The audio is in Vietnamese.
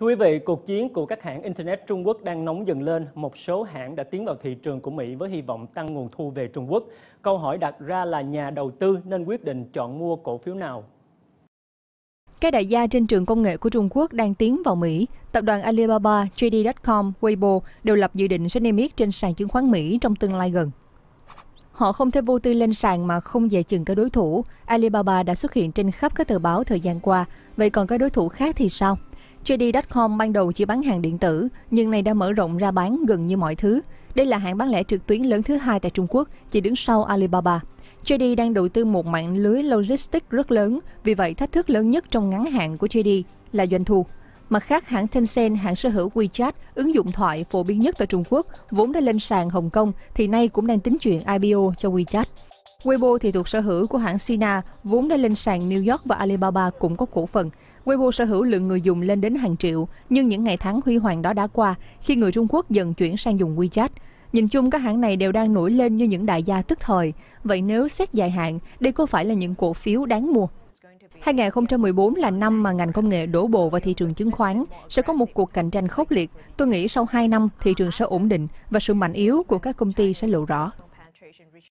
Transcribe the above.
Thưa quý vị, cuộc chiến của các hãng Internet Trung Quốc đang nóng dần lên. Một số hãng đã tiến vào thị trường của Mỹ với hy vọng tăng nguồn thu về Trung Quốc. Câu hỏi đặt ra là nhà đầu tư nên quyết định chọn mua cổ phiếu nào? Các đại gia trên trường công nghệ của Trung Quốc đang tiến vào Mỹ. Tập đoàn Alibaba, JD.com, Weibo đều lập dự định sẽ niêm yết trên sàn chứng khoán Mỹ trong tương lai gần. Họ không thể vô tư lên sàn mà không dè chừng các đối thủ. Alibaba đã xuất hiện trên khắp các tờ báo thời gian qua. Vậy còn các đối thủ khác thì sao? JD.com ban đầu chỉ bán hàng điện tử, nhưng này đã mở rộng ra bán gần như mọi thứ. Đây là hãng bán lẻ trực tuyến lớn thứ hai tại Trung Quốc, chỉ đứng sau Alibaba. JD đang đầu tư một mạng lưới logistics rất lớn, vì vậy thách thức lớn nhất trong ngắn hạn của JD là doanh thu. Mặt khác, hãng Tencent, hãng sở hữu WeChat, ứng dụng thoại phổ biến nhất tại Trung Quốc, vốn đã lên sàn Hồng Kông, thì nay cũng đang tính chuyện IPO cho WeChat. Weibo thì thuộc sở hữu của hãng Sina, vốn đã lên sàn New York và Alibaba cũng có cổ phần. Weibo sở hữu lượng người dùng lên đến hàng triệu, nhưng những ngày tháng huy hoàng đó đã qua khi người Trung Quốc dần chuyển sang dùng WeChat. Nhìn chung các hãng này đều đang nổi lên như những đại gia tức thời. Vậy nếu xét dài hạn, đây có phải là những cổ phiếu đáng mua? 2014 là năm mà ngành công nghệ đổ bộ vào thị trường chứng khoán, sẽ có một cuộc cạnh tranh khốc liệt. Tôi nghĩ sau 2 năm, thị trường sẽ ổn định và sự mạnh yếu của các công ty sẽ lộ rõ.